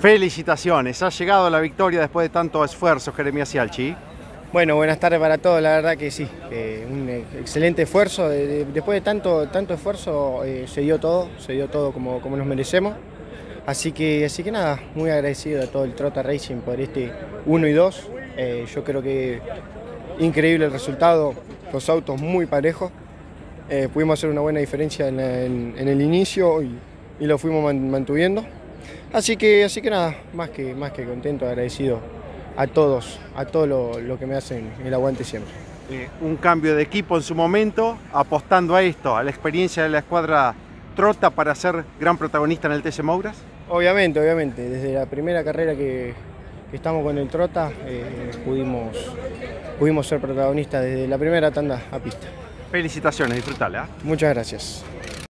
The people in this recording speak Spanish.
Felicitaciones, ha llegado la victoria después de tanto esfuerzo, Jeremías Cialchi. Bueno, buenas tardes para todos, la verdad que sí, un excelente esfuerzo, de- de- después de tanto, tanto esfuerzo eh, se dio todo, se dio todo como, como nos merecemos, así que, así que nada, muy agradecido a todo el Trota Racing por este 1 y 2, Eh, yo creo que increíble el resultado, los autos muy parejos, Eh, pudimos hacer una buena diferencia en, el inicio y, y lo fuimos man- mantuviendo, así que, así que nada, más que, más que contento, agradecido a todos, a todo lo, lo que me hacen el aguante siempre. Eh, un cambio de equipo en su momento, apostando a esto, a la experiencia de la escuadra Trota para ser gran protagonista en el TC Mouras. Obviamente, obviamente, desde la primera carrera que, que estamos con el Trota eh, pudimos, pudimos ser protagonistas desde la primera tanda a pista. Felicitaciones, disfrutala. ¿eh? Muchas gracias.